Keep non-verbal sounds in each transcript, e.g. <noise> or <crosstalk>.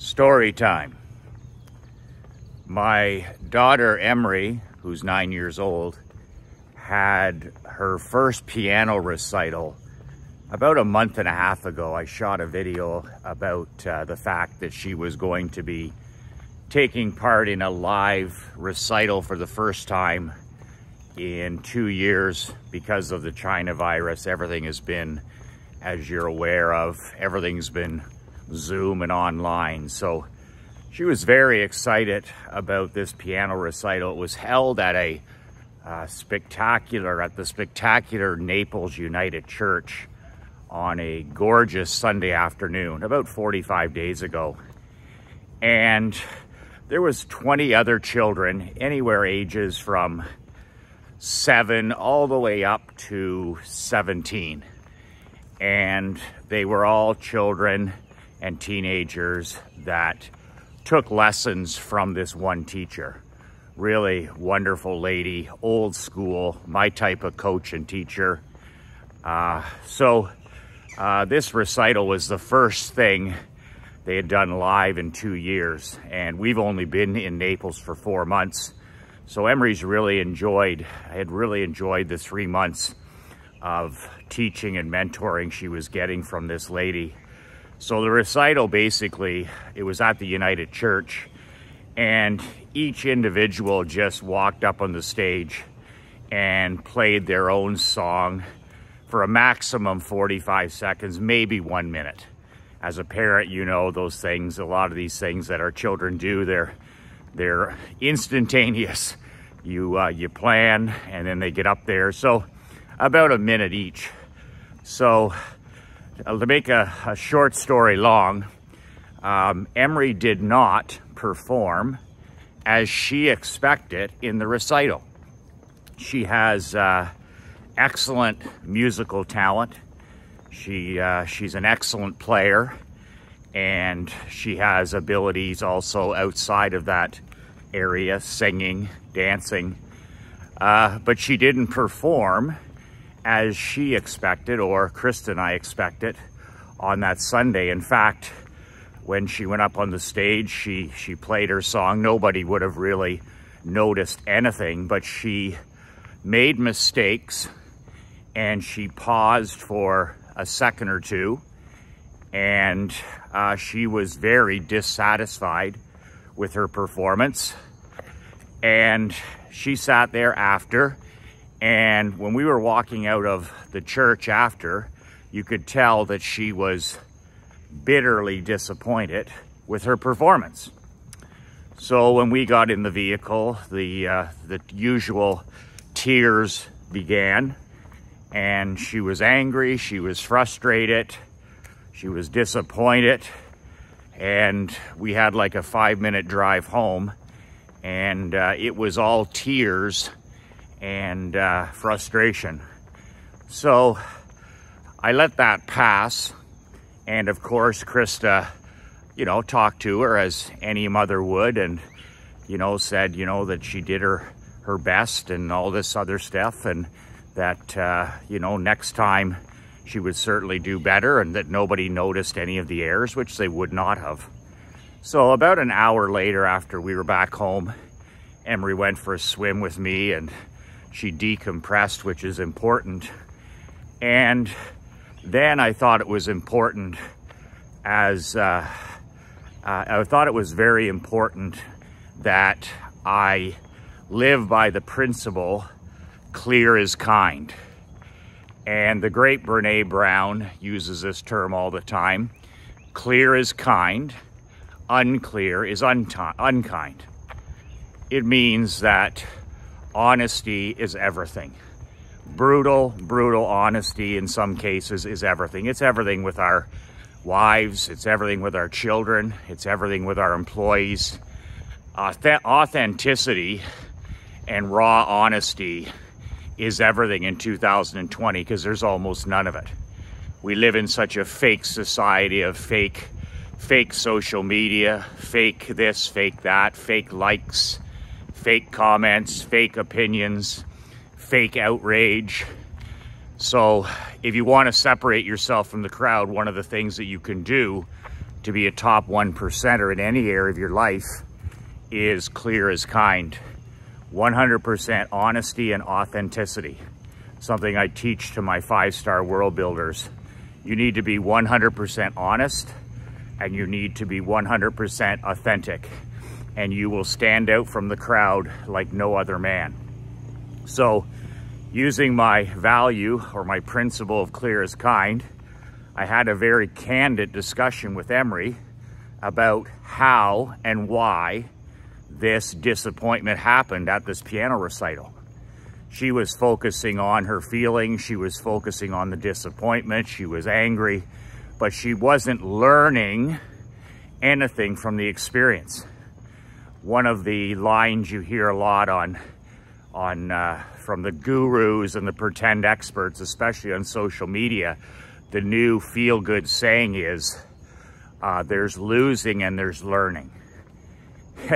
Story time. My daughter Emery, who's nine years old, had her first piano recital about a month and a half ago. I shot a video about uh, the fact that she was going to be taking part in a live recital for the first time in two years because of the China virus. Everything has been, as you're aware of, everything's been Zoom and online. So she was very excited about this piano recital. It was held at a uh, spectacular, at the spectacular Naples United Church on a gorgeous Sunday afternoon, about 45 days ago. And there was 20 other children, anywhere ages from seven all the way up to 17. And they were all children and teenagers that took lessons from this one teacher. Really wonderful lady, old school, my type of coach and teacher. Uh, so uh, this recital was the first thing they had done live in two years. And we've only been in Naples for four months. So Emery's really enjoyed, I had really enjoyed the three months of teaching and mentoring she was getting from this lady. So the recital basically, it was at the United Church and each individual just walked up on the stage and played their own song for a maximum 45 seconds, maybe one minute. As a parent, you know those things, a lot of these things that our children do, they're, they're instantaneous. You, uh, you plan and then they get up there. So about a minute each. So to make a, a, short story long, um, Emery did not perform as she expected in the recital. She has uh, excellent musical talent. She uh, she's an excellent player, and she has abilities also outside of that area, singing, dancing. Uh, but she didn't perform as she expected, or Kristen I expected, on that Sunday. In fact, when she went up on the stage, she, she played her song. Nobody would have really noticed anything, but she made mistakes and she paused for a second or two and uh, she was very dissatisfied with her performance. And she sat there after and when we were walking out of the church after, you could tell that she was bitterly disappointed with her performance. So when we got in the vehicle, the, uh, the usual tears began. And she was angry, she was frustrated, she was disappointed, and we had like a five minute drive home. And uh, it was all tears and uh, frustration. So I let that pass. And of course, Krista, you know, talked to her as any mother would and, you know, said, you know, that she did her, her best and all this other stuff and that, uh, you know, next time she would certainly do better and that nobody noticed any of the errors, which they would not have. So about an hour later after we were back home, Emery went for a swim with me and she decompressed, which is important. And then I thought it was important as, uh, uh, I thought it was very important that I live by the principle, clear is kind. And the great Brene Brown uses this term all the time. Clear is kind, unclear is unkind. It means that honesty is everything. Brutal, brutal honesty in some cases is everything. It's everything with our wives, it's everything with our children, it's everything with our employees. authenticity and raw honesty is everything in 2020 because there's almost none of it. We live in such a fake society of fake, fake social media, fake this, fake that, fake likes, fake comments, fake opinions, fake outrage. So if you want to separate yourself from the crowd, one of the things that you can do to be a top one percenter in any area of your life is clear as kind. 100% honesty and authenticity. Something I teach to my five-star world builders. You need to be 100% honest and you need to be 100% authentic and you will stand out from the crowd like no other man. So using my value or my principle of clear as kind, I had a very candid discussion with Emery about how and why this disappointment happened at this piano recital. She was focusing on her feelings. She was focusing on the disappointment. She was angry, but she wasn't learning anything from the experience. One of the lines you hear a lot on, on uh, from the gurus and the pretend experts, especially on social media, the new feel-good saying is, uh, there's losing and there's learning. <laughs>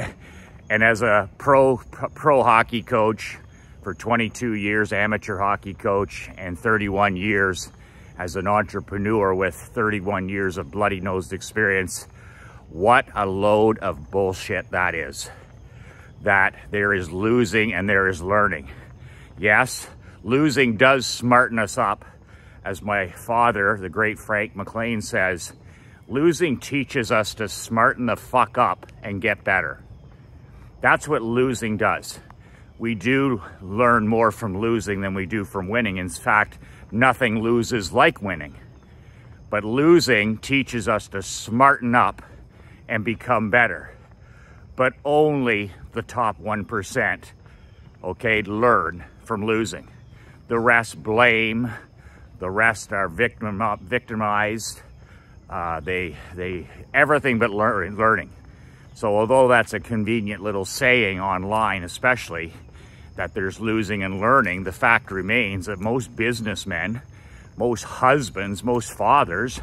and as a pro, pro hockey coach for 22 years, amateur hockey coach, and 31 years as an entrepreneur with 31 years of bloody-nosed experience, what a load of bullshit that is. That there is losing and there is learning. Yes, losing does smarten us up. As my father, the great Frank McLean says, losing teaches us to smarten the fuck up and get better. That's what losing does. We do learn more from losing than we do from winning. In fact, nothing loses like winning. But losing teaches us to smarten up and become better. But only the top 1%, okay, learn from losing. The rest blame, the rest are victim, victimized. Uh, they, they, everything but learn, learning. So although that's a convenient little saying online, especially, that there's losing and learning, the fact remains that most businessmen, most husbands, most fathers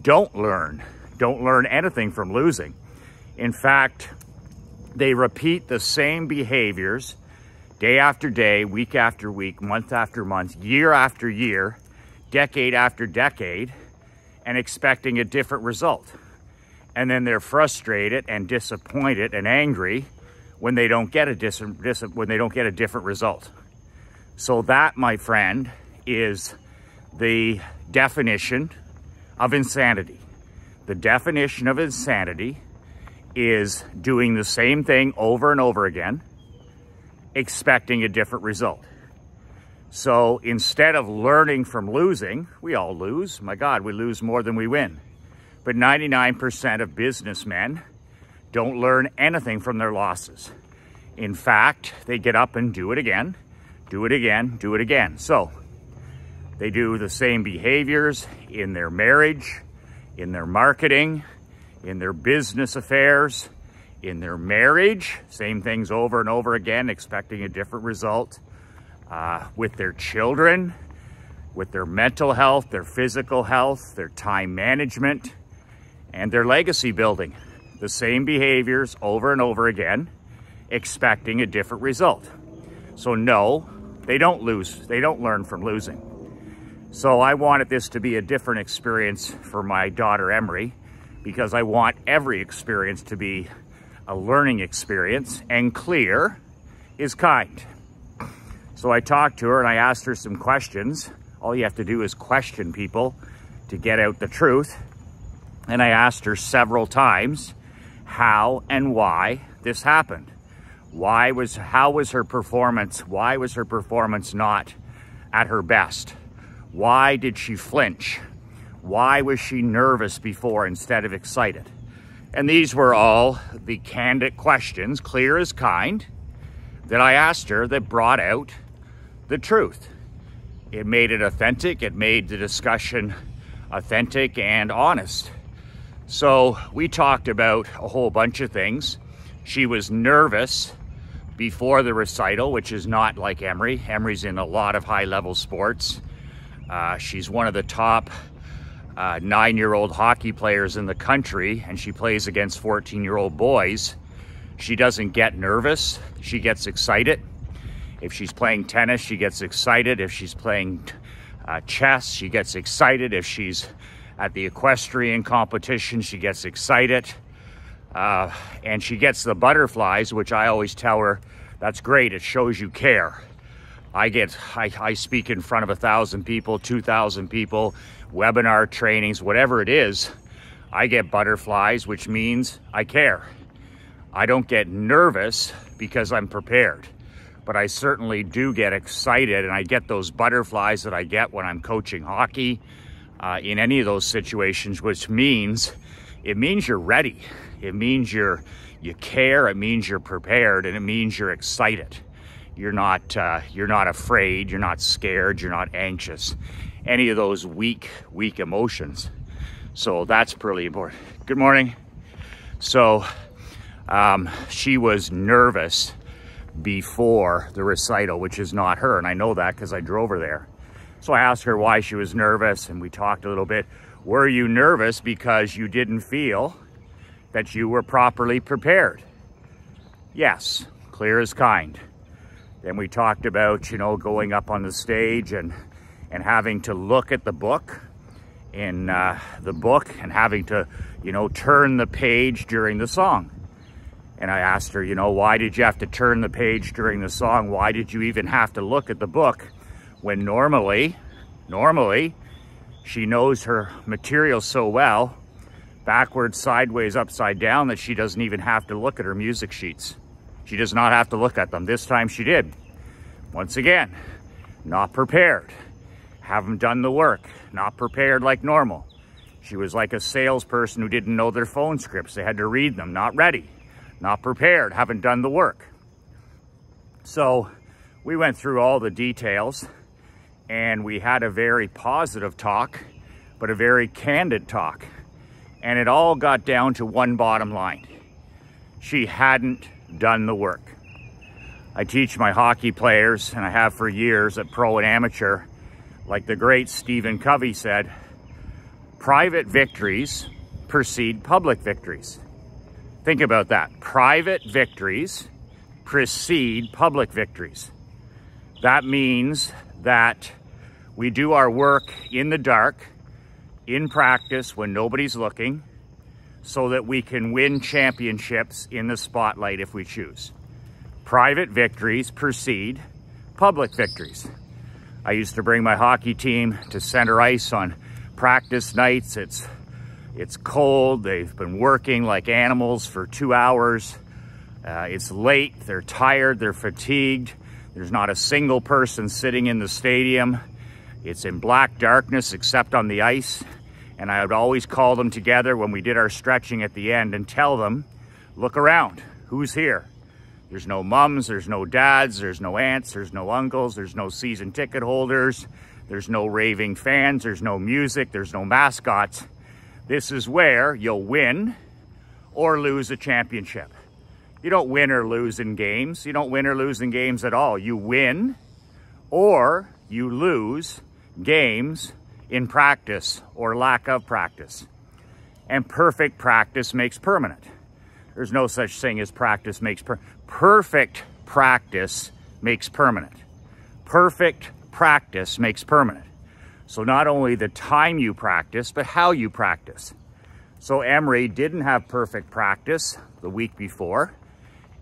don't learn don't learn anything from losing. In fact, they repeat the same behaviors day after day, week after week, month after month, year after year, decade after decade, and expecting a different result. And then they're frustrated and disappointed and angry when they don't get a dis when they don't get a different result. So that, my friend, is the definition of insanity. The definition of insanity is doing the same thing over and over again, expecting a different result. So instead of learning from losing, we all lose. My God, we lose more than we win. But 99% of businessmen don't learn anything from their losses. In fact, they get up and do it again, do it again, do it again. So they do the same behaviors in their marriage, in their marketing, in their business affairs, in their marriage, same things over and over again, expecting a different result, uh, with their children, with their mental health, their physical health, their time management, and their legacy building. The same behaviors over and over again, expecting a different result. So no, they don't lose. They don't learn from losing. So I wanted this to be a different experience for my daughter Emery because I want every experience to be a learning experience and clear is kind. So I talked to her and I asked her some questions. All you have to do is question people to get out the truth. And I asked her several times how and why this happened. Why was, how was her performance, why was her performance not at her best? Why did she flinch? Why was she nervous before instead of excited? And these were all the candid questions, clear as kind, that I asked her that brought out the truth. It made it authentic. It made the discussion authentic and honest. So we talked about a whole bunch of things. She was nervous before the recital, which is not like Emery. Emery's in a lot of high level sports. Uh, she's one of the top uh, nine-year-old hockey players in the country, and she plays against 14-year-old boys. She doesn't get nervous. She gets excited. If she's playing tennis, she gets excited. If she's playing uh, chess, she gets excited. If she's At the equestrian competition, she gets excited. Uh, and she gets the butterflies, which I always tell her, that's great. It shows you care. I get, I, I speak in front of a thousand people, 2,000 people, webinar trainings, whatever it is. I get butterflies, which means I care. I don't get nervous because I'm prepared, but I certainly do get excited and I get those butterflies that I get when I'm coaching hockey uh, in any of those situations, which means it means you're ready. It means you're you care. It means you're prepared, and it means you're excited. You're not uh, you're not afraid. You're not scared. You're not anxious. Any of those weak weak emotions. So that's pretty important. Good morning. So um, she was nervous before the recital, which is not her, and I know that because I drove her there. So I asked her why she was nervous, and we talked a little bit. Were you nervous because you didn't feel that you were properly prepared? Yes, clear as kind. Then we talked about, you know, going up on the stage and, and having to look at the book in uh, the book and having to, you know, turn the page during the song. And I asked her, you know, why did you have to turn the page during the song? Why did you even have to look at the book when normally, normally, she knows her material so well backwards, sideways, upside down that she doesn't even have to look at her music sheets. She does not have to look at them. This time she did. Once again, not prepared. Haven't done the work. Not prepared like normal. She was like a salesperson who didn't know their phone scripts. They had to read them. Not ready. Not prepared. Haven't done the work. So we went through all the details and we had a very positive talk, but a very candid talk. And it all got down to one bottom line. She hadn't done the work. I teach my hockey players, and I have for years at pro and amateur, like the great Stephen Covey said, private victories precede public victories. Think about that. Private victories precede public victories. That means that we do our work in the dark in practice when nobody's looking so that we can win championships in the spotlight if we choose. Private victories precede public victories. I used to bring my hockey team to center ice on practice nights. It's, it's cold. They've been working like animals for two hours. Uh, it's late. They're tired. They're fatigued. There's not a single person sitting in the stadium. It's in black darkness except on the ice. And I would always call them together when we did our stretching at the end and tell them, look around, who's here? There's no mums, there's no dads, there's no aunts, there's no uncles, there's no season ticket holders, there's no raving fans, there's no music, there's no mascots. This is where you'll win or lose a championship. You don't win or lose in games. You don't win or lose in games at all. You win or you lose games in practice or lack of practice. And perfect practice makes permanent. There's no such thing as practice makes per perfect practice makes permanent. Perfect practice makes permanent. So not only the time you practice, but how you practice. So Emery didn't have perfect practice the week before,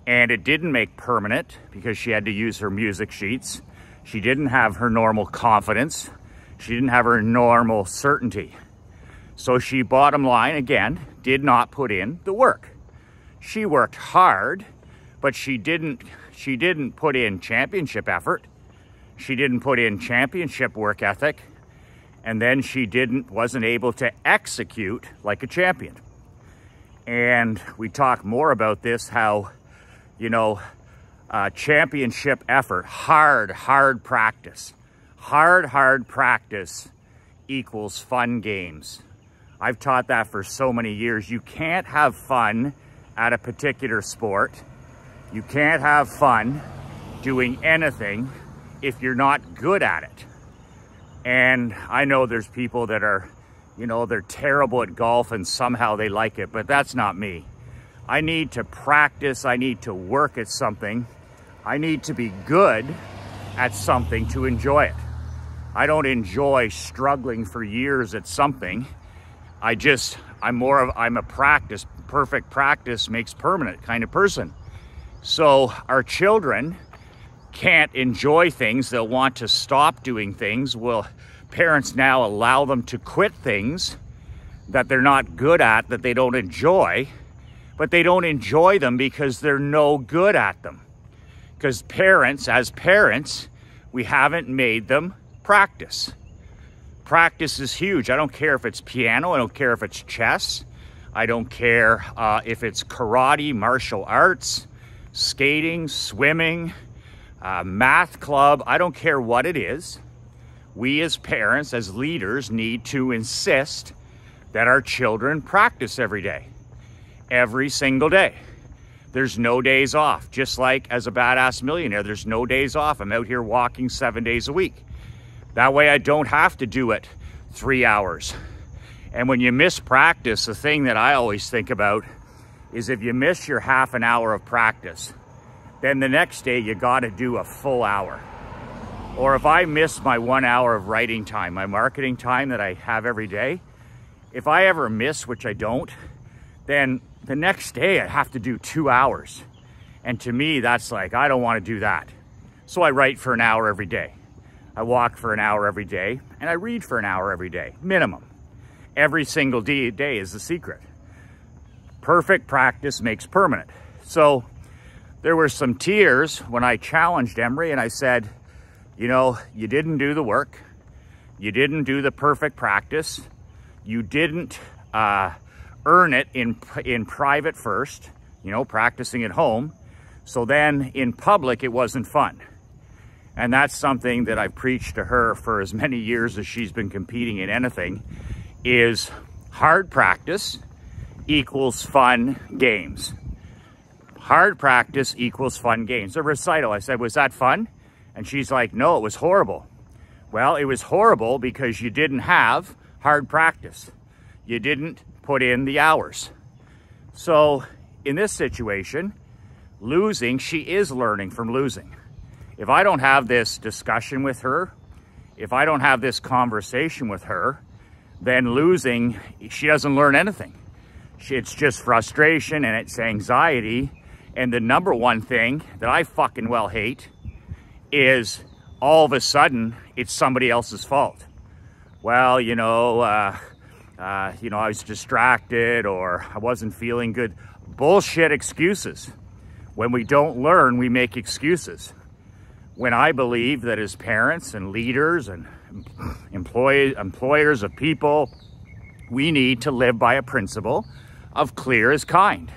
and it didn't make permanent because she had to use her music sheets she didn't have her normal confidence. She didn't have her normal certainty. So she, bottom line, again, did not put in the work. She worked hard, but she didn't, she didn't put in championship effort. She didn't put in championship work ethic. And then she didn't, wasn't able to execute like a champion. And we talk more about this, how, you know, uh, championship effort, hard, hard practice. Hard, hard practice equals fun games. I've taught that for so many years. You can't have fun at a particular sport. You can't have fun doing anything if you're not good at it. And I know there's people that are, you know, they're terrible at golf and somehow they like it, but that's not me. I need to practice, I need to work at something I need to be good at something to enjoy it. I don't enjoy struggling for years at something I just, I'm more of, I'm a practice, perfect practice makes permanent kind of person. So our children can't enjoy things. They'll want to stop doing things. Will parents now allow them to quit things that they're not good at, that they don't enjoy, but they don't enjoy them because they're no good at them. Because parents, as parents, we haven't made them practice. Practice is huge. I don't care if it's piano, I don't care if it's chess, I don't care uh, if it's karate, martial arts, skating, swimming, uh, math club, I don't care what it is. We as parents, as leaders, need to insist that our children practice every day, every single day. There's no days off. Just like as a badass millionaire, there's no days off. I'm out here walking seven days a week. That way I don't have to do it three hours. And when you miss practice, the thing that I always think about is if you miss your half an hour of practice, then the next day you got to do a full hour. Or if I miss my one hour of writing time, my marketing time that I have every day, if I ever miss, which I don't, then the next day I have to do two hours. And to me, that's like, I don't want to do that. So I write for an hour every day. I walk for an hour every day and I read for an hour every day, minimum. Every single day, is the secret. Perfect practice makes permanent. So there were some tears when I challenged Emery and I said, you know, you didn't do the work. You didn't do the perfect practice. You didn't uh, earn it in, in private first, you know, practicing at home. So then in public, it wasn't fun. And that's something that I've preached to her for as many years as she's been competing in anything is hard practice equals fun games. Hard practice equals fun games. A recital, I said, was that fun? And she's like, no, it was horrible. Well, it was horrible because you didn't have hard practice. You didn't put in the hours. So in this situation, losing, she is learning from losing. If I don't have this discussion with her, if I don't have this conversation with her, then losing, she doesn't learn anything. It's just frustration and it's anxiety. And the number one thing that I fucking well hate is all of a sudden it's somebody else's fault. Well, you know, uh, uh, you know, I was distracted or I wasn't feeling good. Bullshit excuses. When we don't learn, we make excuses when I believe that as parents and leaders and employ, employers of people, we need to live by a principle of clear as kind.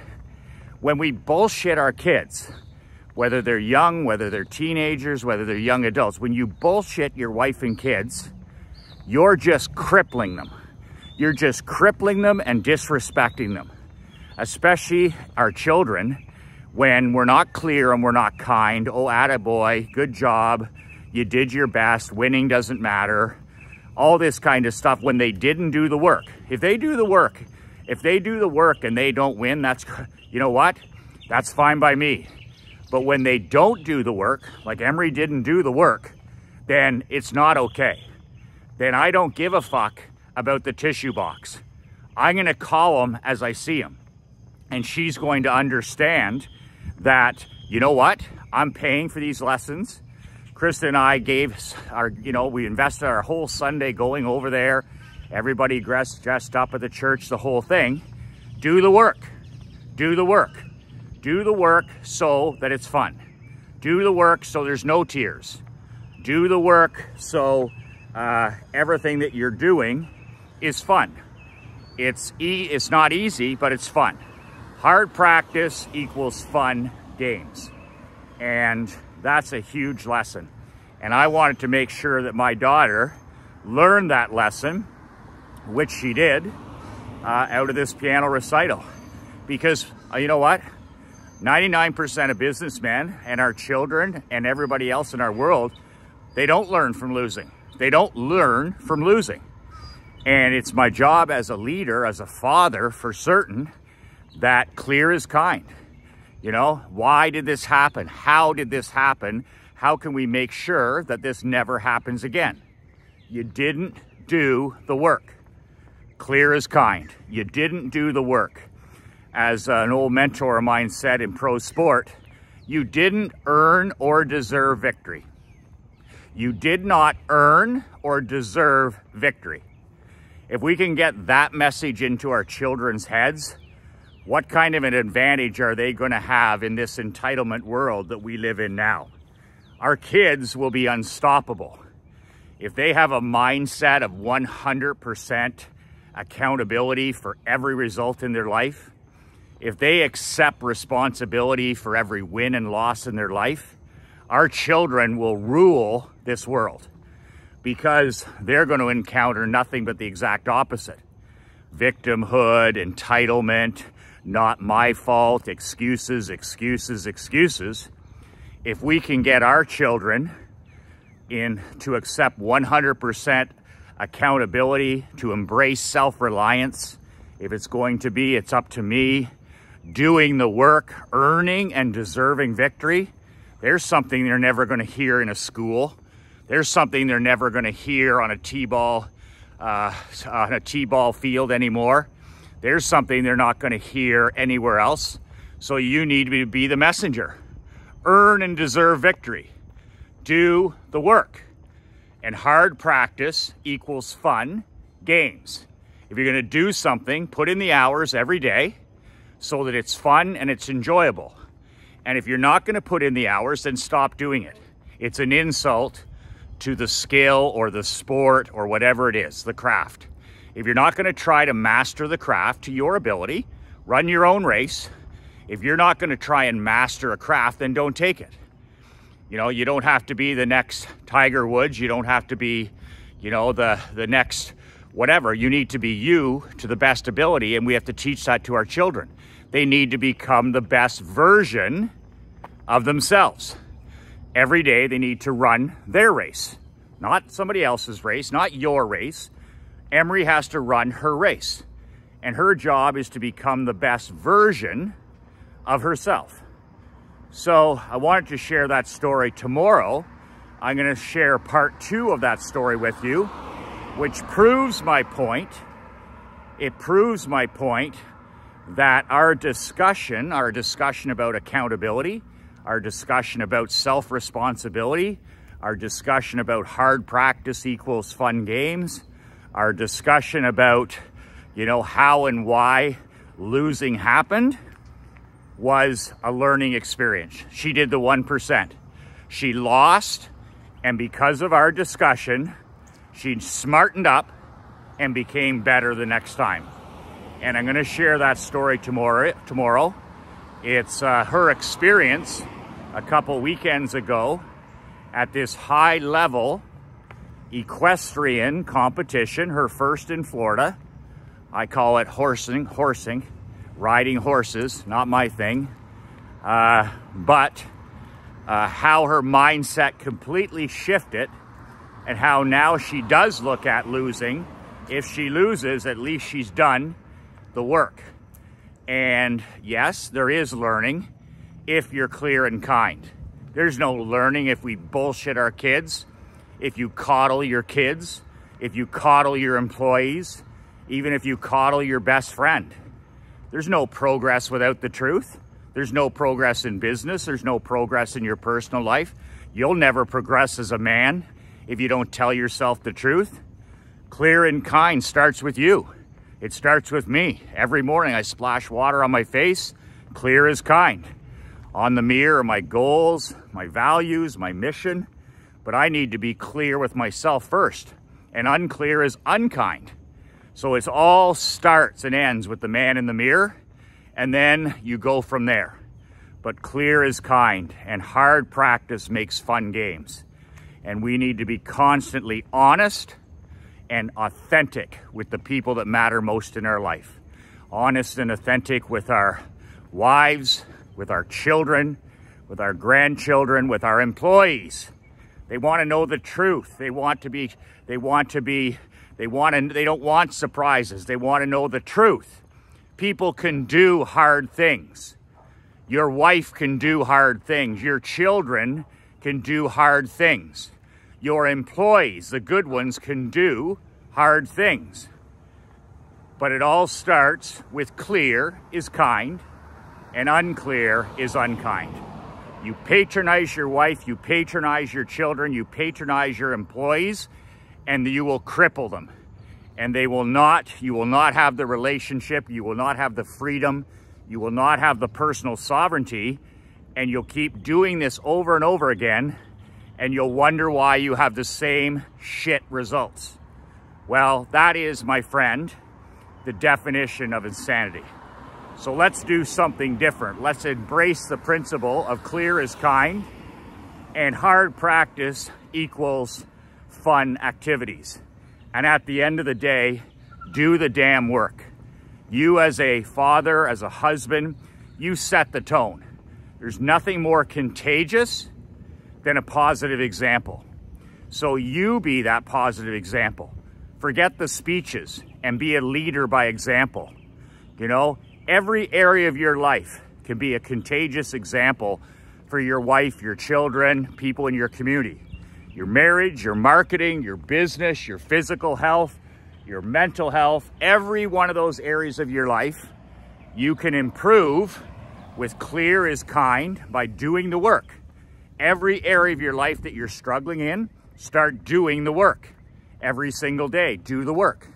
When we bullshit our kids, whether they're young, whether they're teenagers, whether they're young adults, when you bullshit your wife and kids, you're just crippling them. You're just crippling them and disrespecting them, especially our children when we're not clear and we're not kind. Oh, attaboy, good job. You did your best. Winning doesn't matter. All this kind of stuff when they didn't do the work. If they do the work, if they do the work and they don't win, that's, you know what? That's fine by me. But when they don't do the work, like Emery didn't do the work, then it's not okay. Then I don't give a fuck about the tissue box. I'm to call them as I see them. And she's going to understand that, you know what, I'm paying for these lessons. Krista and I gave our, you know, we invested our whole Sunday going over there. Everybody dressed, dressed up at the church, the whole thing. Do the work. Do the work. Do the work so that it's fun. Do the work so there's no tears. Do the work so uh, everything that you're doing is fun. It's, e it's not easy, but it's fun. Hard practice equals fun games. And that's a huge lesson. And I wanted to make sure that my daughter learned that lesson, which she did, uh, out of this piano recital. Because, uh, you know what? 99% of businessmen and our children and everybody else in our world, they don't learn from losing. They don't learn from losing. And it's my job as a leader, as a father for certain, that clear is kind. You know, why did this happen? How did this happen? How can we make sure that this never happens again? You didn't do the work. Clear as kind. You didn't do the work. As an old mentor of mine said in pro sport, you didn't earn or deserve victory. You did not earn or deserve victory. If we can get that message into our children's heads, what kind of an advantage are they going to have in this entitlement world that we live in now? Our kids will be unstoppable. If they have a mindset of 100% accountability for every result in their life, if they accept responsibility for every win and loss in their life, our children will rule this world because they're going to encounter nothing but the exact opposite. Victimhood, entitlement, not my fault, excuses, excuses, excuses. If we can get our children in to accept 100% accountability, to embrace self-reliance, if it's going to be, it's up to me, doing the work, earning and deserving victory, there's something they're never going to hear in a school. There's something they're never going to hear on a t-ball uh, on a t-ball field anymore. There's something they're not going to hear anywhere else. So you need to be the messenger. Earn and deserve victory. Do the work. And hard practice equals fun games. If you're going to do something, put in the hours every day so that it's fun and it's enjoyable. And if you're not going to put in the hours, then stop doing it. It's an insult to the skill or the sport or whatever it is, the craft. If you're not going to try to master the craft to your ability, run your own race. If you're not going to try and master a craft, then don't take it. You know, you don't have to be the next Tiger Woods. You don't have to be, you know, the, the next whatever. You need to be you to the best ability, and we have to teach that to our children. They need to become the best version of themselves. Every day they need to run their race, not somebody else's race, not your race. Emery has to run her race. And her job is to become the best version of herself. So I wanted to share that story tomorrow. I'm going to share part two of that story with you, which proves my point. It proves my point that our discussion, our discussion about accountability, our discussion about self-responsibility, our discussion about hard practice equals fun games, our discussion about, you know, how and why losing happened was a learning experience. She did the 1%. She lost, and because of our discussion, she smartened up and became better the next time and I'm going to share that story tomorrow. Tomorrow, it's uh, her experience a couple weekends ago at this high level equestrian competition, her first in Florida. I call it horsing, horsing, riding horses, not my thing. Uh, but uh, how her mindset completely shifted and how now she does look at losing. If she loses, at least she's done the work. And yes, there is learning if you're clear and kind. There's no learning if we bullshit our kids, if you coddle your kids, if you coddle your employees, even if you coddle your best friend. There's no progress without the truth. There's no progress in business. There's no progress in your personal life. You'll never progress as a man if you don't tell yourself the truth. Clear and kind starts with you. It starts with me. Every morning I splash water on my face, clear as kind. On the mirror my goals, my values, my mission, but I need to be clear with myself first. And unclear is unkind. So it all starts and ends with the man in the mirror, and then you go from there. But clear is kind, and hard practice makes fun games. And we need to be constantly honest, and authentic with the people that matter most in our life. Honest and authentic with our wives, with our children, with our grandchildren, with our employees. They want to know the truth. They want to be, they want to be, they want to, they don't want surprises. They want to know the truth. People can do hard things. Your wife can do hard things. Your children can do hard things your employees, the good ones, can do hard things. But it all starts with clear is kind and unclear is unkind. You patronize your wife, you patronize your children, you patronize your employees, and you will cripple them. And they will not, you will not have the relationship, you will not have the freedom, you will not have the personal sovereignty, and you'll keep doing this over and over again, and you'll wonder why you have the same shit results. Well, that is, my friend, the definition of insanity. So let's do something different. Let's embrace the principle of clear is kind and hard practice equals fun activities. And at the end of the day, do the damn work. You as a father, as a husband, you set the tone. There's nothing more contagious than a positive example. So you be that positive example. Forget the speeches and be a leader by example. You know, every area of your life can be a contagious example for your wife, your children, people in your community. Your marriage, your marketing, your business, your physical health, your mental health, every one of those areas of your life, you can improve with clear is kind by doing the work. Every area of your life that you're struggling in, start doing the work. Every single day, do the work.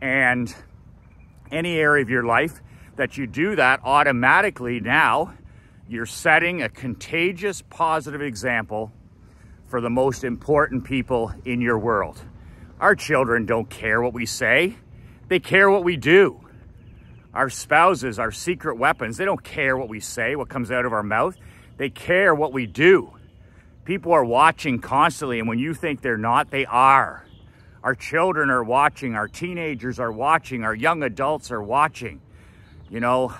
And any area of your life that you do that automatically now, you're setting a contagious positive example for the most important people in your world. Our children don't care what we say. They care what we do. Our spouses, our secret weapons, they don't care what we say, what comes out of our mouth. They care what we do. People are watching constantly, and when you think they're not, they are. Our children are watching, our teenagers are watching, our young adults are watching. You know,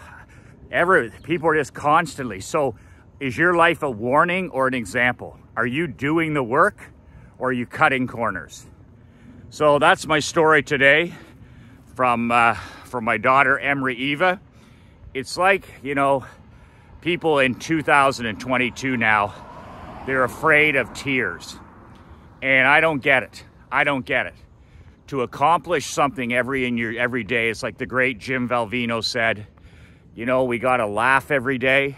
ever people are just constantly. So is your life a warning or an example? Are you doing the work or are you cutting corners? So that's my story today from, uh, from my daughter, Emery Eva. It's like, you know, people in 2022 now, they're afraid of tears. And I don't get it. I don't get it. To accomplish something every in your every day, it's like the great Jim Valvano said, you know, we gotta laugh every day.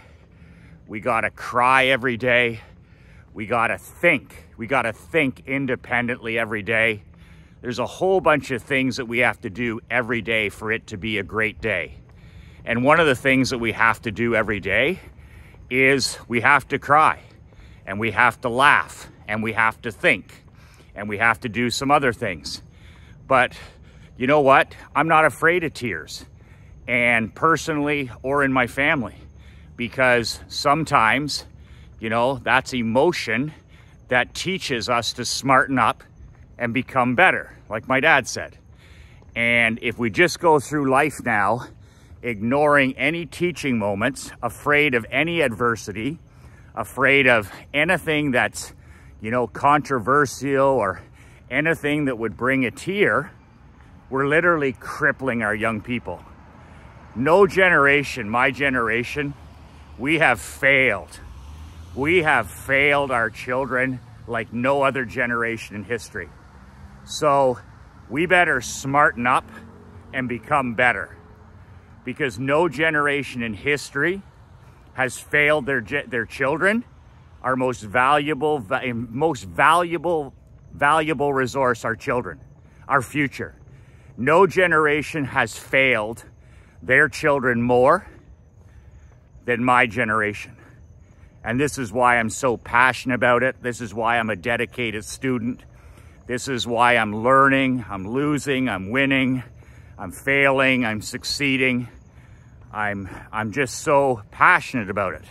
We gotta cry every day. We gotta think. We gotta think independently every day. There's a whole bunch of things that we have to do every day for it to be a great day. And one of the things that we have to do every day is we have to cry and we have to laugh and we have to think and we have to do some other things. But you know what? I'm not afraid of tears and personally or in my family because sometimes, you know, that's emotion that teaches us to smarten up and become better, like my dad said. And if we just go through life now, ignoring any teaching moments, afraid of any adversity, afraid of anything that's, you know, controversial or anything that would bring a tear, we're literally crippling our young people. No generation, my generation, we have failed. We have failed our children like no other generation in history. So we better smarten up and become better because no generation in history has failed their, their children, our most valuable, most valuable, valuable resource, our children, our future. No generation has failed their children more than my generation. And this is why I'm so passionate about it. This is why I'm a dedicated student. This is why I'm learning, I'm losing, I'm winning, I'm failing, I'm succeeding. I'm, I'm just so passionate about it,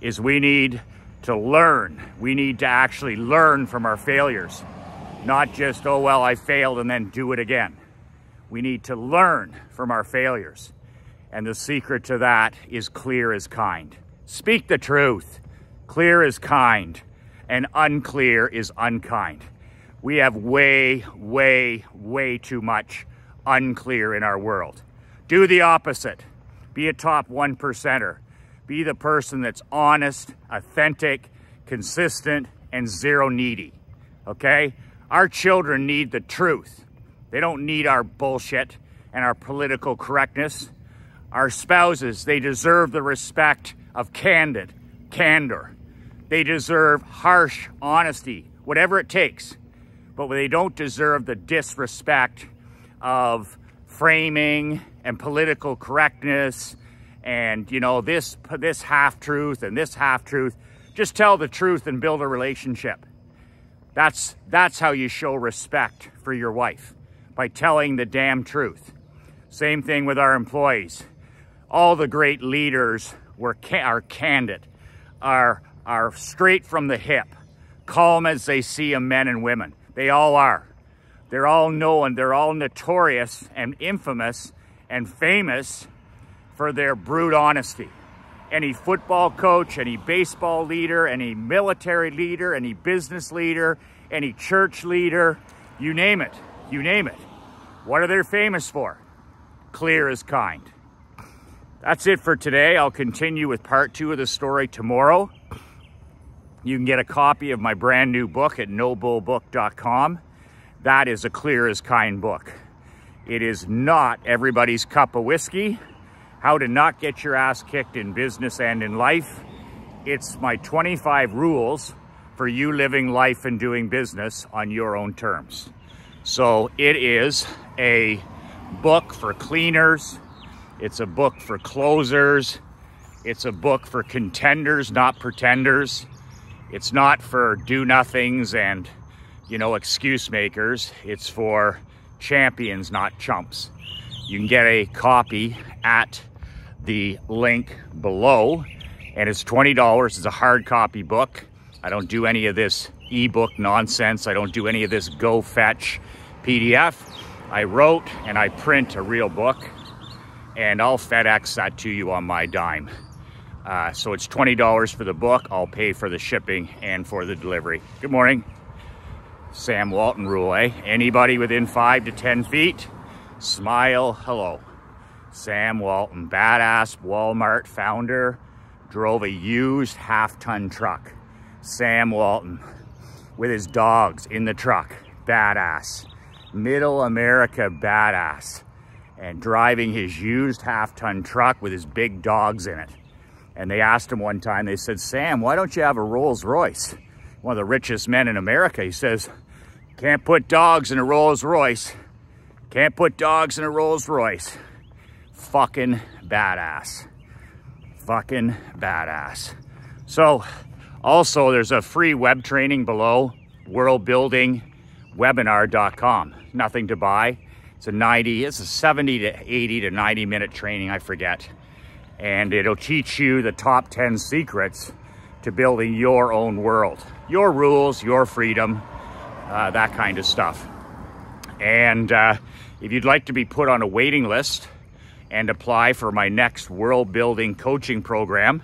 is we need to learn. We need to actually learn from our failures, not just, oh, well, I failed and then do it again. We need to learn from our failures. And the secret to that is clear as kind. Speak the truth. Clear is kind and unclear is unkind. We have way, way, way too much unclear in our world. Do the opposite. Be a top one percenter. Be the person that's honest, authentic, consistent, and zero needy. Okay? Our children need the truth. They don't need our bullshit and our political correctness. Our spouses, they deserve the respect of candid, candor. They deserve harsh honesty, whatever it takes. But they don't deserve the disrespect of framing and political correctness and, you know, this, this half-truth and this half-truth. Just tell the truth and build a relationship. That's, that's how you show respect for your wife, by telling the damn truth. Same thing with our employees. All the great leaders were ca are candid, are, are straight from the hip, calm as they see them, men and women. They all are. They're all known, they're all notorious and infamous and famous for their brute honesty. Any football coach, any baseball leader, any military leader, any business leader, any church leader, you name it, you name it. What are they famous for? Clear is kind. That's it for today. I'll continue with part two of the story tomorrow. You can get a copy of my brand new book at nobullbook.com. That is a clear is kind book. It is not everybody's cup of whiskey. How to not get your ass kicked in business and in life. It's my 25 rules for you living life and doing business on your own terms. So it is a book for cleaners. It's a book for closers. It's a book for contenders, not pretenders. It's not for do-nothings and, you know, excuse makers. It's for champions, not chumps. You can get a copy at the link below and it's $20. It's a hard copy book. I don't do any of this ebook nonsense. I don't do any of this go fetch PDF. I wrote and I print a real book and I'll FedEx that to you on my dime. Uh, so it's $20 for the book. I'll pay for the shipping and for the delivery. Good morning. Sam Walton rule, eh? Anybody within five to 10 feet, smile hello. Sam Walton, badass Walmart founder, drove a used half-ton truck. Sam Walton with his dogs in the truck, badass. Middle America badass. And driving his used half-ton truck with his big dogs in it. And they asked him one time, they said, Sam, why don't you have a Rolls Royce? One of the richest men in America. He says, can't put dogs in a Rolls Royce. Can't put dogs in a Rolls Royce. Fucking badass. Fucking badass. So, also there's a free web training below, worldbuildingwebinar.com. Nothing to buy. It's a 90, it's a 70 to 80 to 90 minute training, I forget. And it'll teach you the top 10 secrets to building your own world. Your rules, your freedom, uh, that kind of stuff. And uh, if you'd like to be put on a waiting list and apply for my next world building coaching program,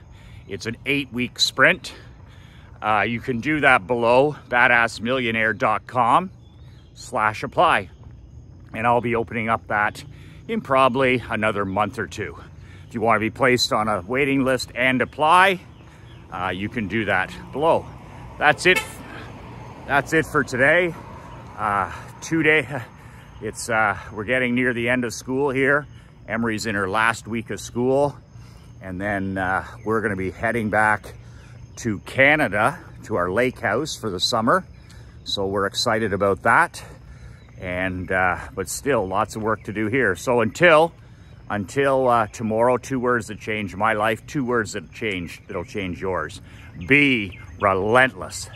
it's an eight week sprint. Uh, you can do that below badassmillionaire.com slash apply. And I'll be opening up that in probably another month or two. If you want to be placed on a waiting list and apply, uh, you can do that below. That's it that's it for today. Uh, two day, <laughs> it's, uh, we're getting near the end of school here. Emery's in her last week of school. And then uh, we're gonna be heading back to Canada, to our lake house for the summer. So we're excited about that. And, uh, but still lots of work to do here. So until, until uh, tomorrow, two words that change my life, two words that change, that'll change yours. Be relentless.